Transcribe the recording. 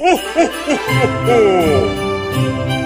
Ho, ho, ho, ho, ho.